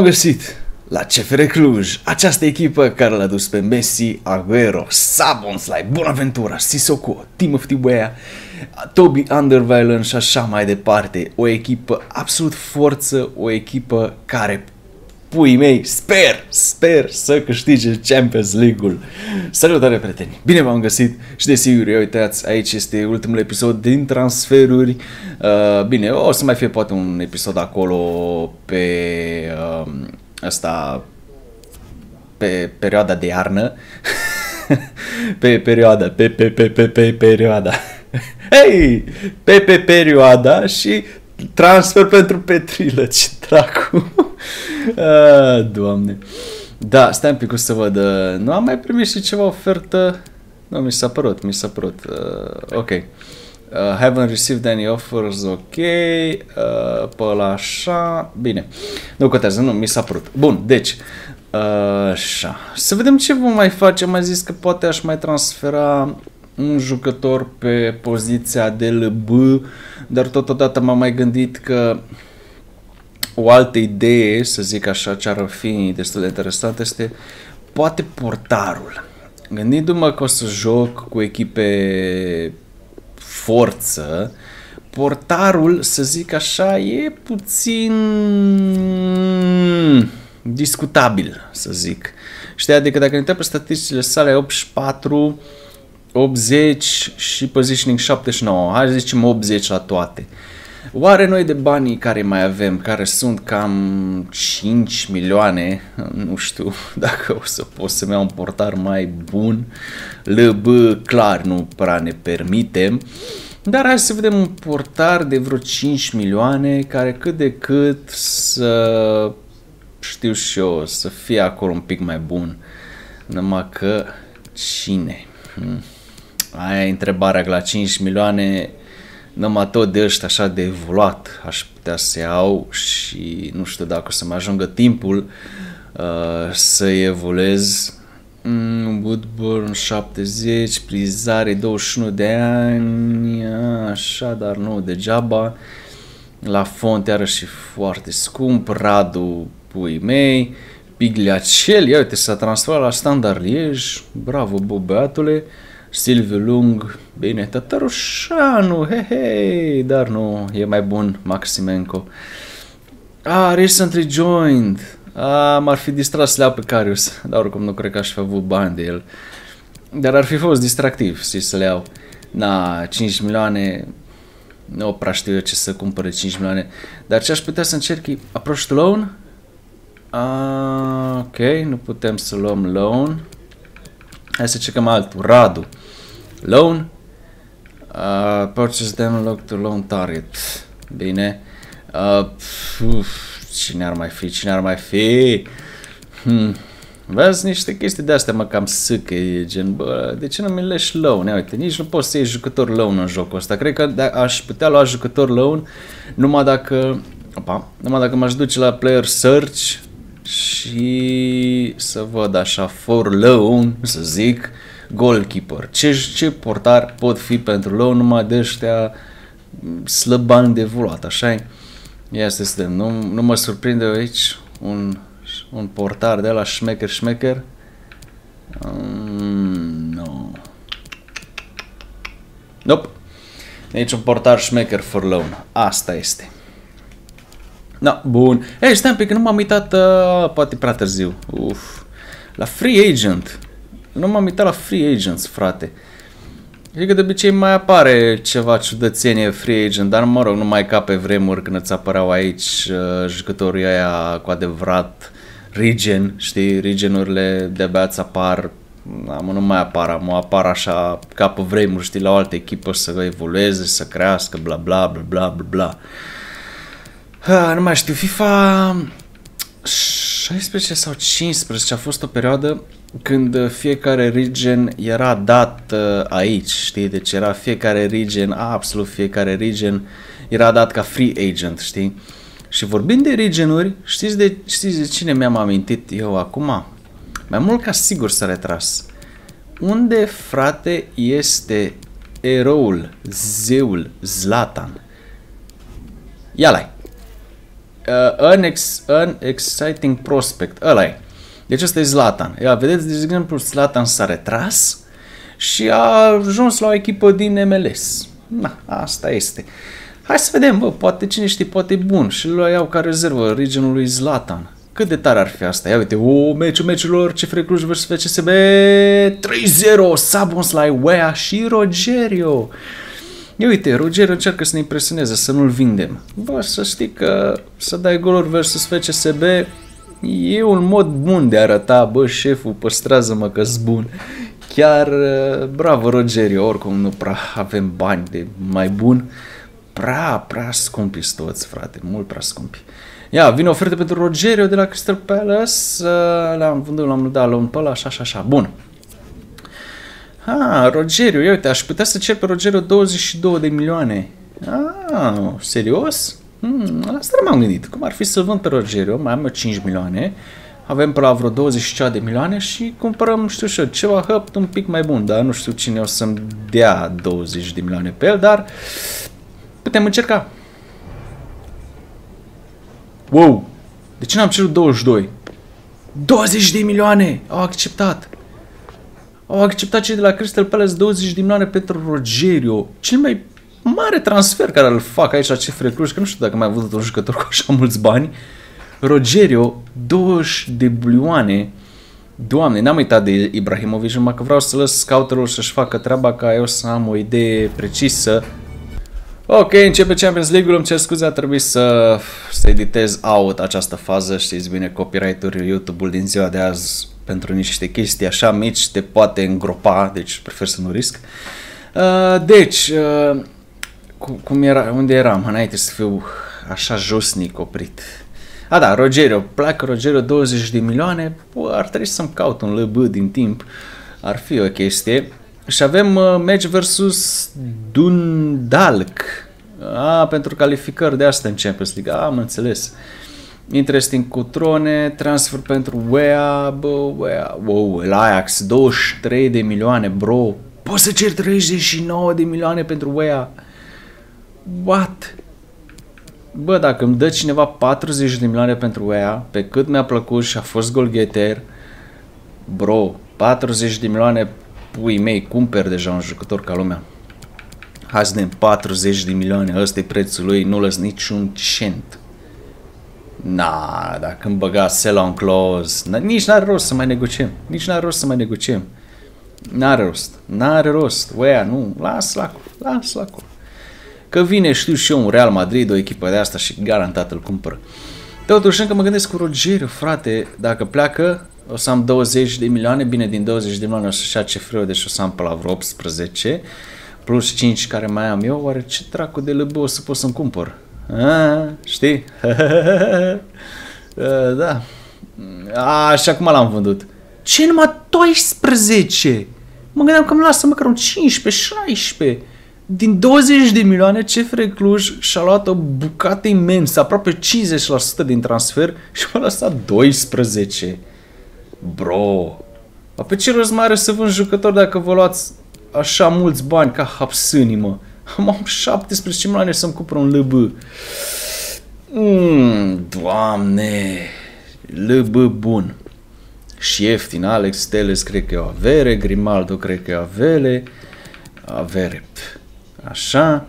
Am găsit la CFR Cluj această echipă care l-a dus pe Messi, Aguero, Sabonslai, Bonaventura, Sissoko, Timothy Weah, Toby Underweilen și așa mai departe. O echipă absolut forță, o echipă care pui mei, sper, sper să câștige Champions League-ul. Salutare, prieteni! Bine v-am găsit și desigur, uitați, aici este ultimul episod din transferuri. Uh, bine, o să mai fie poate un episod acolo pe uh, asta pe perioada de iarnă. pe perioada, pe, pe, pe, pe, pe perioada. Hei! Pe, pe perioada și transfer pentru Petrilă, ce dracu. ah, doamne. Da, stai un pic să văd. Uh, nu am mai primit și ceva ofertă? Nu, mi s-a părut, mi s-a părut. Uh, ok. Uh, haven't received any offers, ok. Uh, pe ăla așa. Bine. Nu contează, nu, mi s-a părut. Bun, deci. Uh, așa. Să vedem ce vom mai face. Am mai zis că poate aș mai transfera un jucător pe poziția de LB, dar totodată m-am mai gândit că o altă idee, să zic așa, ce ar fi destul de interesant este poate portarul. Gândindu-mă că o să joc cu echipe forță, portarul, să zic așa, e puțin discutabil, să zic. Știi, adică dacă ne uităm pe statisticile sale 84, 80 și positioning 79, hai să zicem 80 la toate. Oare noi de banii care mai avem, care sunt cam 5 milioane, nu știu dacă o să pot să-mi iau un portar mai bun, LB clar nu prea ne permitem, dar hai să vedem un portar de vreo 5 milioane care cât de cât să știu și eu, să fie acolo un pic mai bun. Numai că cine? Hmm. Aia e întrebarea, la 5 milioane numai tot de ăștia așa de evoluat aș putea să iau și nu știu dacă o să mă ajungă timpul uh, să evoluez. Mm, Woodburn 70, prizare 21 de ani, așa, dar nu degeaba. La font iarăși foarte scump, Radu, pui mei, Pigliacel, ia uite, s-a transferat la Standard Liege, bravo, băiatule. Uh, Silviu Lung, bine, Tătărușanu, he, he, dar nu, e mai bun Maximenko. Ah, recently joined. Ah, m-ar fi distras Lea pe Carius, dar oricum nu cred că aș fi avut bani de el. Dar ar fi fost distractiv, știi, să le iau. Na, 5 milioane, nu prea știu eu ce să cumpăre 5 milioane. Dar ce aș putea să încerc e approach to loan. Ah, ok, nu putem să luăm loan. Hai să cercăm altul, Radu. Loan. Uh, purchase them lock to loan target. Bine. Uh, uf, cine ar mai fi? Cine ar mai fi? Hmm. Vezi niște chestii de astea mă cam sâcă, e gen, bă, de ce nu mi leși loan? Ia uite, nici nu poți să iei jucător loan în jocul ăsta. Cred că da, aș putea lua jucător loan numai dacă, opa, numai dacă m-aș duce la player search și să văd așa for loan, să zic, goalkeeper. Ce, ce portar pot fi pentru low numai de ăștia slăbani de evoluat, așa -i? Ia să vedem, nu, nu mă surprinde aici un, un portar de la șmecher șmecher. Mm, no. Nope. Nici un portar șmecher for loan. Asta este. Da, bun. Ei, stai un pic, nu m-am uitat, uh, poate prea târziu. Uf. La Free Agent. Nu m-am uitat la Free Agents, frate. E că de obicei mai apare ceva ciudățenie free agent, dar mă rog, nu mai ca pe vremuri când îți apăreau aici uh, jucătorii aia cu adevărat regen, știi, regenurile de-abia îți apar, am nu mai apar, am apar așa ca pe vremuri, știi, la o altă echipă să evolueze, să crească, bla bla bla bla bla bla. Ha, nu mai știu, FIFA 16 sau 15 a fost o perioadă când fiecare region era dat uh, aici, știi? Deci era fiecare region, absolut fiecare region era dat ca free agent, știi? Și vorbind de regionuri, știți de, știți de cine mi-am amintit eu acum? Mai mult ca sigur s-a retras. Unde, frate, este eroul, zeul, Zlatan? Ia-l uh, an, ex, an exciting prospect. Ăla e. Deci ăsta e Zlatan. Ia, vedeți, de exemplu, Zlatan s-a retras și a ajuns la o echipă din MLS. Na, asta este. Hai să vedem, bă, poate cine știe, poate e bun și îl iau ca rezervă regionul lui Zlatan. Cât de tare ar fi asta? Ia uite, o, meciul meciurilor, CFR Cluj vs FCSB 3-0, Sabons la Wea și Rogerio. Ia uite, Rogerio încearcă să ne impresioneze, să nu-l vindem. Bă, să știi că să dai goluri versus FCSB e un mod bun de a arăta, bă, șeful, păstrează-mă că bun. Chiar, uh, bravo Rogerio, oricum nu prea avem bani de mai bun. Prea, prea scumpi toți, frate, mult prea scumpi. Ia, vine ofertă pentru Rogerio de la Crystal Palace. Uh, le-am vândut, l-am dat la un pe ăla, așa, așa, așa. Bun. Ah, Rogerio, ia uite, aș putea să cer pe Rogerio 22 de milioane. Ah, serios? Hmm, la asta m-am gândit. Cum ar fi să-l vând pe Rogerio, mai am eu 5 milioane, avem pe la vreo 20 de milioane și cumpărăm, știu și eu, ceva hăpt un pic mai bun, dar nu știu cine o să-mi dea 20 de milioane pe el, dar putem încerca. Wow! De ce n-am cerut 22? 20 de milioane! Au acceptat! Au acceptat cei de la Crystal Palace 20 de milioane pentru Rogerio. Cel mai mare transfer care îl fac aici la CFR Cluj, că nu știu dacă mai am văzut un jucător cu așa mulți bani. Rogerio, 20 de milioane. Doamne, n-am uitat de Ibrahimovic, numai că vreau să lăs scouterul să-și facă treaba ca eu să am o idee precisă Ok, începe Champions League-ul, îmi cer scuze, a trebuit să, să editez out această fază, știți bine, copyright-uri, YouTube-ul din ziua de azi pentru niște chestii așa mici te poate îngropa, deci prefer să nu risc. Uh, deci, uh, cu, cum era, unde eram, înainte să fiu așa josnic oprit. A, da, Rogerio, pleacă Rogerio 20 de milioane, bă, ar trebui să-mi caut un LB din timp, ar fi o chestie. Și avem uh, match versus Dundalk. A, pentru calificări de asta în Champions League. A, am înțeles. Interesting cu trone, transfer pentru Wea, bă, Wea, wow, el Ajax, 23 de milioane, bro. Poți să cer 39 de milioane pentru Wea. What? Bă, dacă îmi dă cineva 40 de milioane pentru Wea, pe cât mi-a plăcut și a fost goalgetter, bro, 40 de milioane pui mei, cumperi deja un jucător ca lumea. Hai să 40 de milioane, ăsta e prețul lui, nu lăs niciun cent. Na, dacă îmi băga sell on clause, nici n-are rost să mai negociem, nici n-are rost să mai negociem. N-are rost, n-are rost, oia, nu, las-l acolo, las-l acolo. Că vine, știu și eu, un Real Madrid, o echipă de asta și garantat îl cumpără. Totuși, încă mă gândesc cu Rogerio, frate, dacă pleacă, o să am 20 de milioane, bine, din 20 de milioane o să-și ia cefreu, deci o să am pe la vreo 18, plus 5 care mai am eu, oare ce dracu de lăbă o să pot să-mi cumpăr? A, știi? da. A, așa cum l-am vândut. Ce numai 12? Mă gândeam că îmi lasă măcar un 15, 16. Din 20 de milioane, CFR Cluj și-a luat o bucată imensă, aproape 50% din transfer și m-a lăsat 12. Bro, pe ce rost mai are să vând jucători dacă vă luați așa mulți bani ca hapsânii, mă? Am 17 milioane să-mi cumpăr un LB. Mm, doamne, LB bun. Și ieftin, Alex Teles cred că e o avere, Grimaldo cred că e o avere, avere. Așa,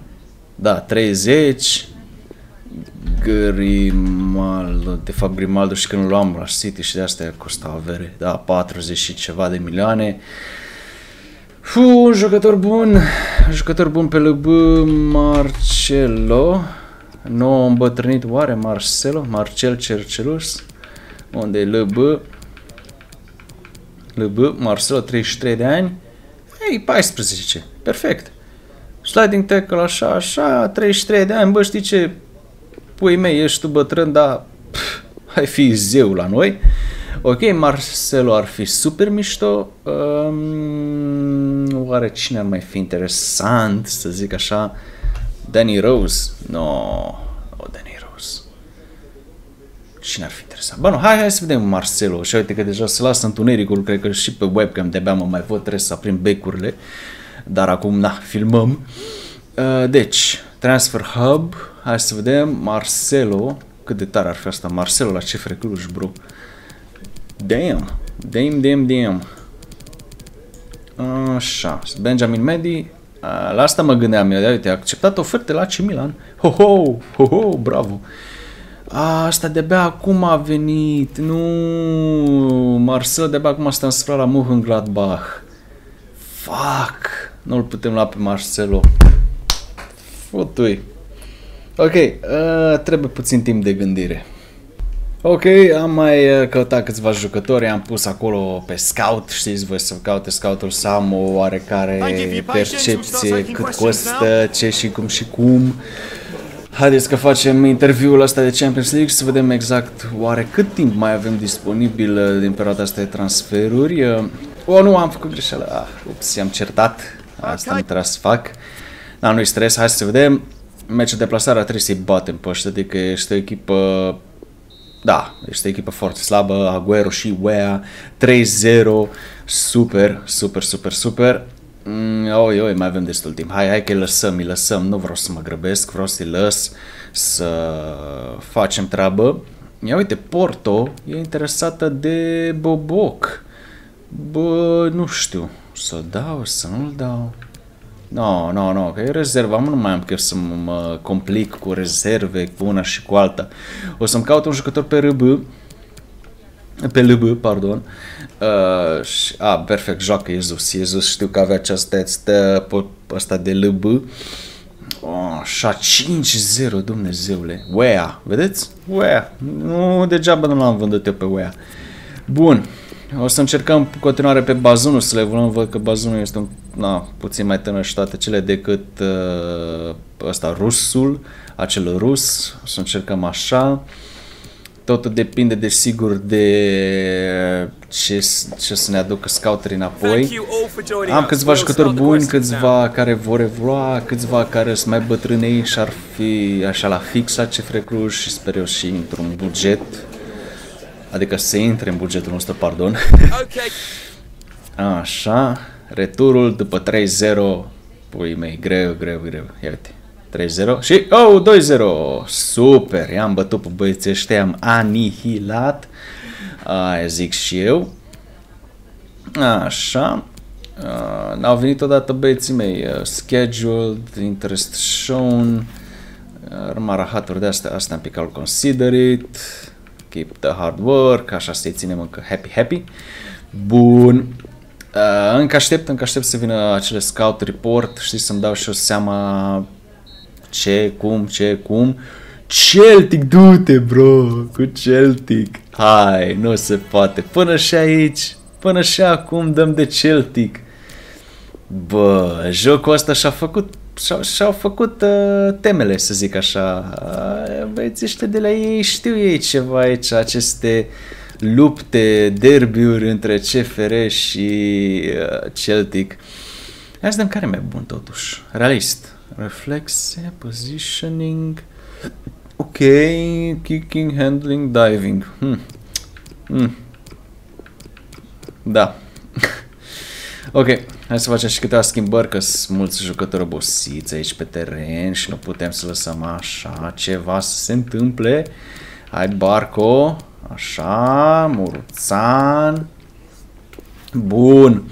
da, 30, Grimaldo, de fapt Grimaldo și când luam la City și de asta costa avere, da, 40 și ceva de milioane. Fu, un jucător bun, un jucător bun pe LB, Marcelo, nu a îmbătrânit oare Marcelo, Marcel Cercelus, unde e LB, LB, Marcelo, 33 de ani, ei, 14, perfect. Sliding tackle așa, așa, 33 de ani, bă, știi ce, pui mei, ești tu bătrân, dar pf, ai fi zeu la noi. Ok, Marcelo ar fi super mișto. Um, oare cine ar mai fi interesant, să zic așa? Danny Rose? No, oh, Danny Rose. Cine ar fi interesant? Bă, nu, hai, hai să vedem Marcelo. Și uite că deja se lasă întunericul, cred că și pe webcam de-abia mă mai văd, trebuie să aprind becurile. Dar acum, na, filmăm. Uh, deci, Transfer Hub, hai să vedem, Marcelo, Cât de tare ar fi asta. Marcelo la CFR Cluj, bro. Damn. Damn, damn, damn. Așa. Benjamin Medi. La asta mă gândeam eu. Uite, a acceptat oferte la AC Milan. Ho, ho, ho, ho, bravo. A, asta de-abia acum a venit. Nu, Marcel de-abia acum a transferat la Mönchengladbach. Fuck. Nu-l putem lua pe Marcelo. Fotui. Ok, uh, trebuie puțin timp de gândire. Ok, am mai uh, căutat câțiva jucători, am pus acolo pe scout, știți voi să caute scoutul să am o oarecare percepție cât costă, ce și cum și cum. Haideți că facem interviul ăsta de Champions League să vedem exact oare cât timp mai avem disponibil uh, din perioada asta de transferuri. Uh, o, nu, am făcut greșeală. Ah, ups, i-am certat. Asta nu trebuia să fac. Da, nu-i stres, hai să vedem. Meciul de plasare trebuie să-i batem pe ăștia, adică este o echipă da, este o echipă foarte slabă, Aguero și Wea, 3-0, super, super, super, super. Mm, oi, oi, mai avem destul timp. Hai, hai că îi lăsăm, îi lăsăm. Nu vreau să mă grăbesc, vreau să-i lăs să facem treabă. Ia uite, Porto e interesată de Boboc. Bă, nu știu, să dau, să nu-l dau. Nu, nu, nu, că e rezerva, nu mai am chef să mă complic cu rezerve, cu una și cu alta. O să-mi caut un jucător pe RB, pe LB, pardon. Uh, și, a, perfect, joacă Iesus. Iesus știu că avea această stă ăsta de LB. Oh, așa, 5-0, Dumnezeule. Wea, vedeți? Wea. Nu degeaba nu l-am vândut eu pe Wea. Bun. O să încercăm în continuare pe bazunul să le evoluăm. Văd că bazunul este un, na, puțin mai tânăr și toate cele decât uh, ăsta rusul, acel rus. O să încercăm așa. Totul depinde desigur de ce, ce să ne aducă scouterii înapoi. Am câțiva jucători buni, câțiva care vor evolua, câțiva care sunt mai bătrânei și ar fi așa la fix la CFR Cluj și sper eu și într-un buget Adică să intre în bugetul nostru, pardon. Așa, returul după 3-0, pui mei, greu, greu, greu, ia uite. 3-0 și, oh, 2-0, super, i-am bătut pe băieții ăștia, am anihilat, aia zic și eu. Așa, uh, n-au venit odată băieții mei, uh, scheduled, interest shown, uh, marahaturi de astea, astea am picat consider it, keep the hard work, așa să-i ținem încă happy, happy. Bun. Uh, încă aștept, încă aștept să vină acele scout report, știi, să-mi dau și o seama ce, cum, ce, cum. Celtic, du-te, bro, cu Celtic. Hai, nu se poate. Până și aici, până și acum dăm de Celtic. Bă, jocul ăsta și-a făcut și-au, și-au făcut uh, temele, să zic așa. Uh, băieții ăștia de la ei știu ei ceva aici, aceste lupte, derbiuri între CFR și uh, Celtic. Hai să dăm care mai bun totuși. Realist. Reflexe, positioning, ok, kicking, handling, diving. Hmm. Hmm. Da. Ok. Hai să facem și câteva schimbări, că sunt mulți jucători obosiți aici pe teren și nu putem să lăsăm așa ceva să se întâmple. Hai Barco, așa, Muruțan. Bun.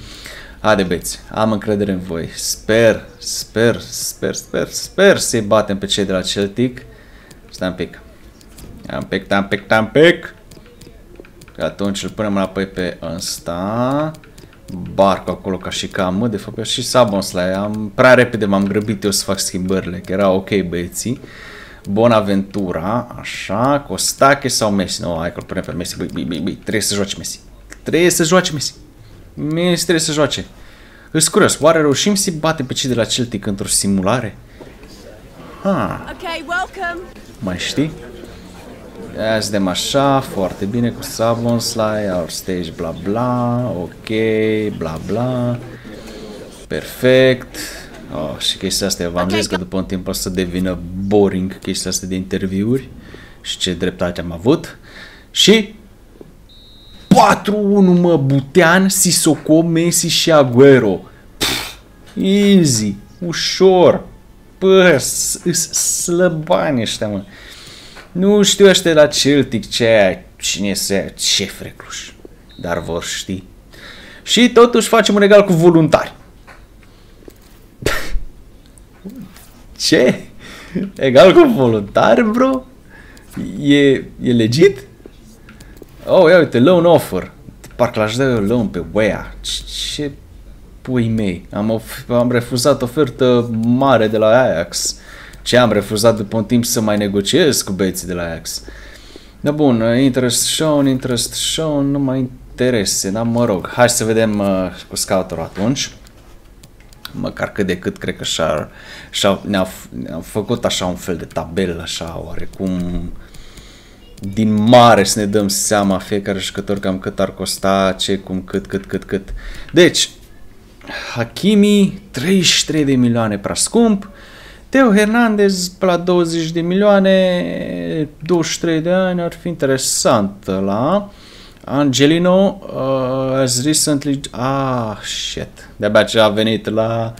Haide beți, am încredere în voi. Sper, sper, sper, sper, sper să-i batem pe cei de la Celtic. Stai un pic. Stai un pic, stai un pic, stai un pic. Că atunci îl punem înapoi pe ăsta barcă acolo ca și cam, de fapt și Sabons la ea, am, prea repede m-am grăbit eu să fac schimbările, că era ok băieții. Bonaventura, așa, Costache sau Messi? Nu, hai că-l punem pe Messi, băi, băi, băi, băi, trebuie să joace Messi. Trebuie să joace Messi. Messi trebuie să joace. Îs curios, oare reușim să bate pe cei de la Celtic într-o simulare? Ha. Okay, welcome. Mai știi? Ia să așa, foarte bine cu Sabonslai, our stage, bla bla, ok, bla bla, perfect. Oh, și chestia asta, eu v-am okay, zis că după un timp o să devină boring chestia asta de interviuri și ce dreptate am avut. Și 4-1 mă, Butean, Sissoko, Messi și Aguero. Pff, easy, ușor. Pă, slăbani ăștia, mă. Nu știu ăștia la Celtic ce aia, cine se ce frecluș, dar vor ști. Și totuși facem un egal cu voluntari. ce? Egal cu voluntari, bro? E, e legit? Oh, ia uite, loan offer. Parcă l-aș da eu loan pe Wea. Ce pui mei? Am, of- am refuzat ofertă mare de la Ajax. Ce am refuzat după un timp să mai negociez cu băieții de la Ajax. Da bun, interest shown, interest shown, nu mai interese, dar mă rog, hai să vedem uh, cu scouterul atunci. Măcar cât de cât cred că și-a, și-a, ne-a, ne-a făcut așa un fel de tabel, așa, oarecum din mare să ne dăm seama fiecare jucător cam cât ar costa, ce, cum, cât, cât, cât, cât. Deci, Hakimi, 33 de milioane prea scump, Teo Hernandez pe la 20 de milioane, 23 de ani, ar fi interesant la Angelino uh, has recently... Ah, shit. De-abia ce a venit la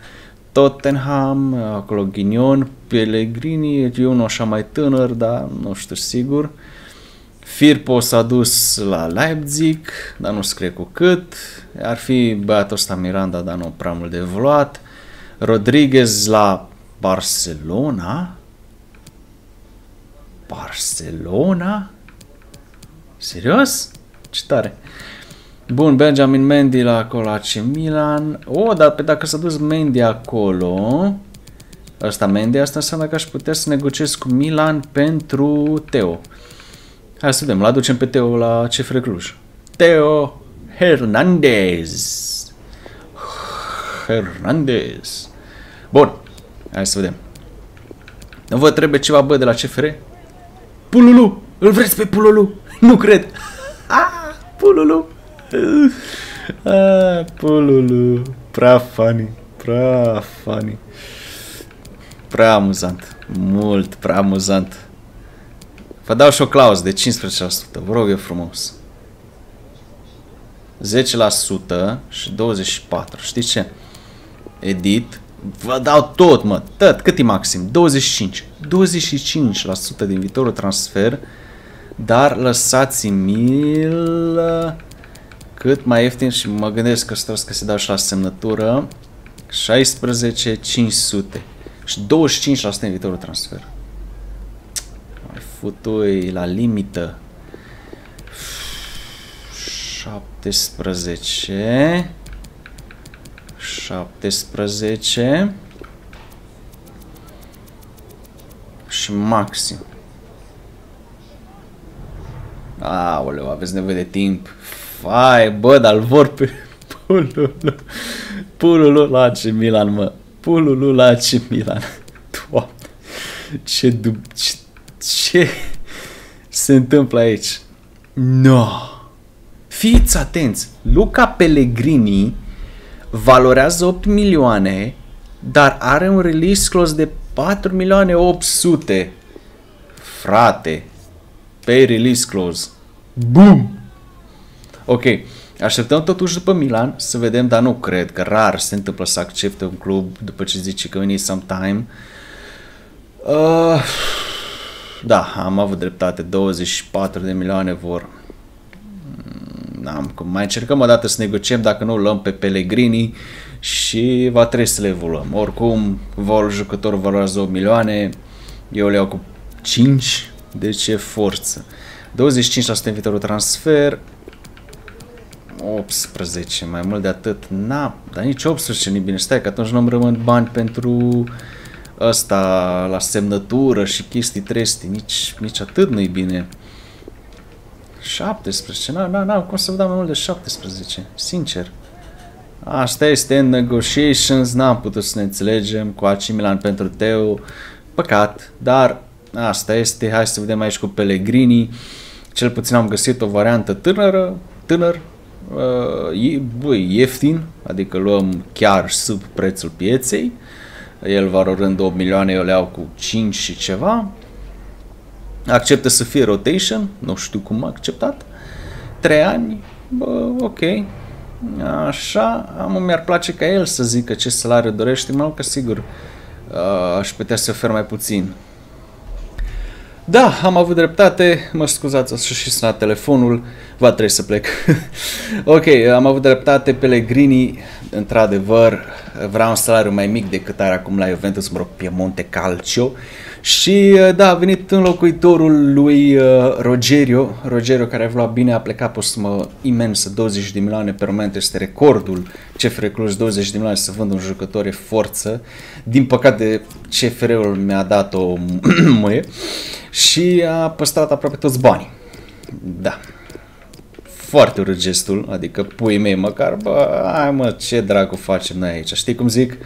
Tottenham, acolo Ghinion, Pellegrini, e unul așa mai tânăr, dar nu știu sigur. Firpo s-a dus la Leipzig, dar nu scrie cu cât. Ar fi băiatul ăsta Miranda, dar nu prea mult de evoluat. Rodriguez la Barcelona? Barcelona? Serios? Ce tare. Bun, Benjamin Mendy la acolo AC Milan. O, oh, dar pe dacă s-a dus Mendy acolo, ăsta Mendy, asta înseamnă că aș putea să negociez cu Milan pentru Teo. Hai să vedem, l-aducem pe Teo la CFR Cluj. Teo Hernandez. Hernandez. Bun, hai să vedem. Nu vă trebuie ceva, bă, de la CFR? Pululu! Îl vreți pe Pululu? Nu cred! Ah, Pululu! Ah, Pululu! Prea funny, prea funny. Prea amuzant. Mult prea amuzant. Vă dau și o clauză de 15%, vă rog eu frumos. 10% și 24%. Știți ce? Edit. Vă dau tot, mă. Tot. Cât e maxim? 25. 25% din viitorul transfer. Dar lăsați-mi-l cât mai ieftin și mă gândesc că trebuie să se dau și la semnătură. 16 500 și 25% din viitorul transfer. Mai futui la limită. 17 17 și maxim. Aoleu, aveți nevoie de timp. Fai, bă, dar vor pe pulul, pulul la ce Milan, mă. Pulul la ce Milan. Doamne, ce, dub- ce, ce se întâmplă aici? No. Fiți atenți, Luca Pellegrini valorează 8 milioane, dar are un release clause de 4 milioane 800. Frate, pe release clause. Boom! Ok, așteptăm totuși după Milan să vedem, dar nu cred că rar se întâmplă să accepte un club după ce zice că we need some time. Uh, da, am avut dreptate, 24 de milioane vor. N-am cum. Mai încercăm o dată să negociem dacă nu luăm pe Pellegrini și va trebui să le evoluăm. Oricum, vor jucător valorează 8 milioane, eu le iau cu 5, deci e forță. 25% în viitorul transfer, 18, mai mult de atât, na, dar nici 18 nu bine, stai că atunci nu-mi rămân bani pentru ăsta la semnătură și chestii tresti, nici, nici atât nu-i bine. 17, na, na, na, cum să vă dau mai mult de 17, sincer. Asta este în negotiations, n-am putut să ne înțelegem cu AC Milan pentru Teo, păcat, dar asta este, hai să vedem aici cu Pellegrini, cel puțin am găsit o variantă tânără, tânăr, uh, e, băi, ieftin, adică luăm chiar sub prețul pieței, el valorând 8 milioane, eu le iau cu 5 și ceva, acceptă să fie rotation, nu știu cum a acceptat, 3 ani, bă, ok, așa, am, mi-ar place ca el să zică ce salariu dorește, mai că sigur uh, aș putea să ofer mai puțin. Da, am avut dreptate, mă scuzați, o să și la telefonul, va trebui să plec. ok, am avut dreptate, Pellegrini, într-adevăr, vrea un salariu mai mic decât are acum la Juventus, mă rog, Piemonte Calcio. Și da, a venit înlocuitorul lui uh, Rogerio, Rogerio care a luat bine, a plecat postumă imensă, 20 de milioane pe moment, este recordul CFR Cluj, 20 de milioane să vândă un jucător e forță. Din păcate CFR-ul mi-a dat o mâie și a păstrat aproape toți banii. Da. Foarte urât gestul, adică pui mei măcar, bă, hai mă, ce dracu facem noi aici, știi cum zic?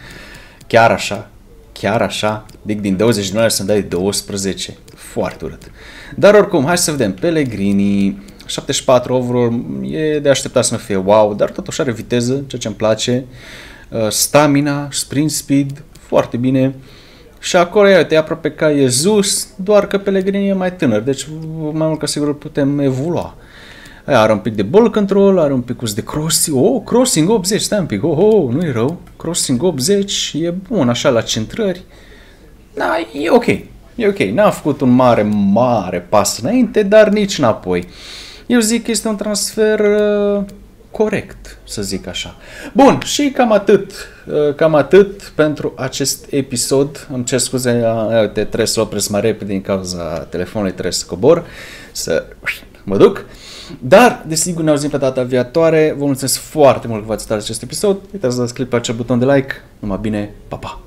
Chiar așa, chiar așa, dic din 20 de milioane să-mi dai 12, foarte urât. Dar oricum, hai să vedem, Pellegrini, 74 overall, e de așteptat să nu fie wow, dar totuși are viteză, ceea ce îmi place, uh, stamina, sprint speed, foarte bine. Și acolo, iată, e aproape ca Iezus, doar că Pellegrini e mai tânăr, deci mai mult ca sigur putem evolua. Are un pic de ball control, are un pic de crossing, oh, crossing 80, stai un pic, oh, oh, nu e rău, crossing 80, e bun așa la centrări, da, e ok, e ok, n-a făcut un mare, mare pas înainte, dar nici înapoi. Eu zic că este un transfer uh, corect, să zic așa. Bun, și cam atât, uh, cam atât pentru acest episod. Îmi cer scuze, uite, trebuie să opresc mai repede din cauza telefonului, trebuie să cobor, să mă duc. Dar, desigur, ne auzim pe data viitoare. Vă mulțumesc foarte mult că v-ați acest episod. Uitați să dați click pe acel buton de like. Numai bine, pa, pa!